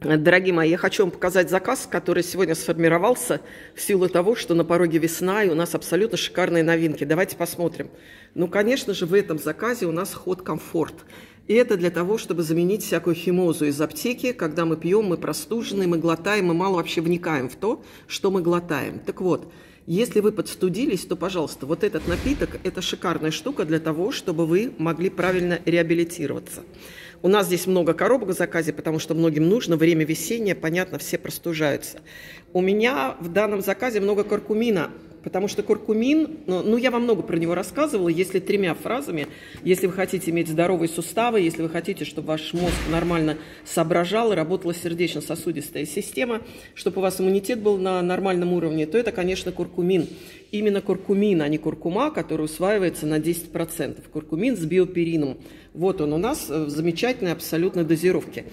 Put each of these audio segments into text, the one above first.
Дорогие мои, я хочу вам показать заказ, который сегодня сформировался в силу того, что на пороге весна, и у нас абсолютно шикарные новинки. Давайте посмотрим. Ну, конечно же, в этом заказе у нас ход комфорт. И это для того, чтобы заменить всякую химозу из аптеки. Когда мы пьем, мы простужены, мы глотаем, мы мало вообще вникаем в то, что мы глотаем. Так вот, если вы подстудились, то, пожалуйста, вот этот напиток – это шикарная штука для того, чтобы вы могли правильно реабилитироваться. У нас здесь много коробок в заказе, потому что многим нужно. Время весеннее, понятно, все простужаются. У меня в данном заказе много куркумина – Потому что куркумин, ну, ну, я вам много про него рассказывала, если тремя фразами, если вы хотите иметь здоровые суставы, если вы хотите, чтобы ваш мозг нормально соображал и работала сердечно-сосудистая система, чтобы у вас иммунитет был на нормальном уровне, то это, конечно, куркумин. Именно куркумин, а не куркума, который усваивается на 10%. Куркумин с биоперином. Вот он у нас в замечательной абсолютно дозировке.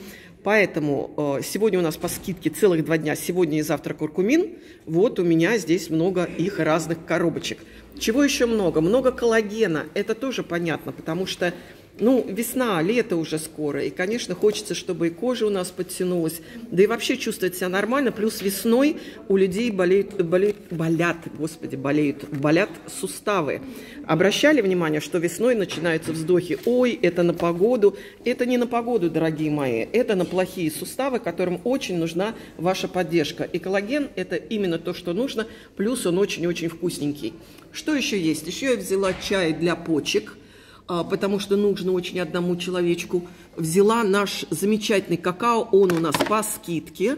Поэтому э, сегодня у нас по скидке целых два дня, сегодня и завтра куркумин. Вот у меня здесь много их разных коробочек. Чего еще много? Много коллагена. Это тоже понятно, потому что ну, весна, лето уже скоро, и, конечно, хочется, чтобы и кожа у нас подтянулась, да и вообще чувствовать себя нормально, плюс весной у людей болеют, болеют, болят, господи, болеют, болят суставы. Обращали внимание, что весной начинаются вздохи, ой, это на погоду, это не на погоду, дорогие мои, это на плохие суставы, которым очень нужна ваша поддержка. И коллаген – это именно то, что нужно, плюс он очень-очень вкусненький. Что еще есть? Еще я взяла чай для почек – потому что нужно очень одному человечку. Взяла наш замечательный какао, он у нас по скидке.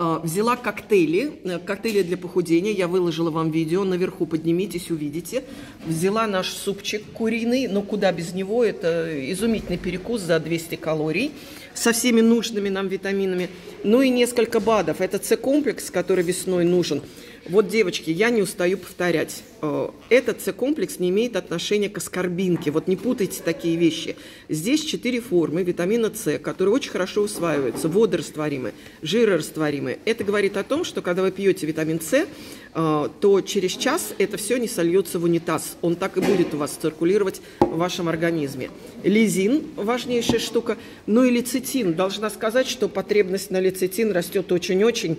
А, взяла коктейли, э, коктейли для похудения, я выложила вам видео, наверху поднимитесь, увидите. Взяла наш супчик куриный, но куда без него, это изумительный перекус за 200 калорий со всеми нужными нам витаминами. Ну и несколько БАДов. Это С-комплекс, который весной нужен. Вот, девочки, я не устаю повторять. Э, этот С-комплекс не имеет отношения к аскорбинке. Вот не путайте такие вещи. Здесь четыре формы витамина С, которые очень хорошо усваиваются. Водорастворимые, жирорастворимые. Это говорит о том, что когда вы пьете витамин С, э, то через час это все не сольется в унитаз. Он так и будет у вас циркулировать в вашем организме. Лизин – важнейшая штука. Ну и лецитин. Должна сказать, что потребность на лецитин растет очень-очень.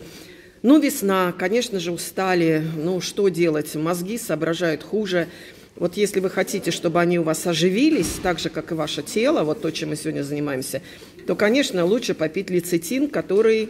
Ну, весна, конечно же, устали. Ну, что делать? Мозги соображают хуже. Вот если вы хотите, чтобы они у вас оживились, так же, как и ваше тело, вот то, чем мы сегодня занимаемся, то, конечно, лучше попить лецитин, который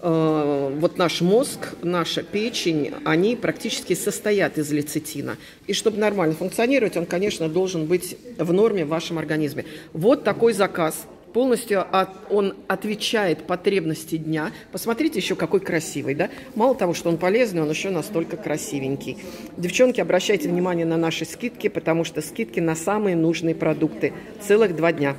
э, вот наш мозг, наша печень, они практически состоят из лецитина. И чтобы нормально функционировать, он, конечно, должен быть в норме в вашем организме. Вот такой заказ – полностью от, он отвечает потребности дня. Посмотрите еще, какой красивый, да? Мало того, что он полезный, он еще настолько красивенький. Девчонки, обращайте внимание на наши скидки, потому что скидки на самые нужные продукты. Целых два дня.